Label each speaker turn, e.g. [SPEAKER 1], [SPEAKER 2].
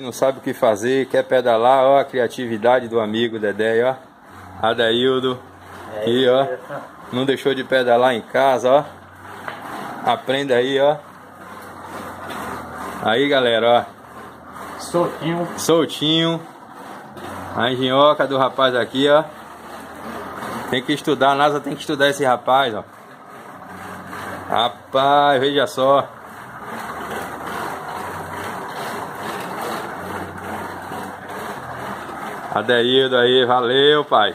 [SPEAKER 1] Não sabe o que fazer, quer pedalar, ó a criatividade do amigo Dedé, ó. Adaildo. É e ó, não deixou de pedalar em casa, ó. Aprenda aí, ó. Aí, galera, ó.
[SPEAKER 2] Soltinho.
[SPEAKER 1] Soltinho. A engenhoca do rapaz aqui, ó. Tem que estudar, a NASA tem que estudar esse rapaz, ó. Rapaz, veja só. Adeildo aí, valeu, pai.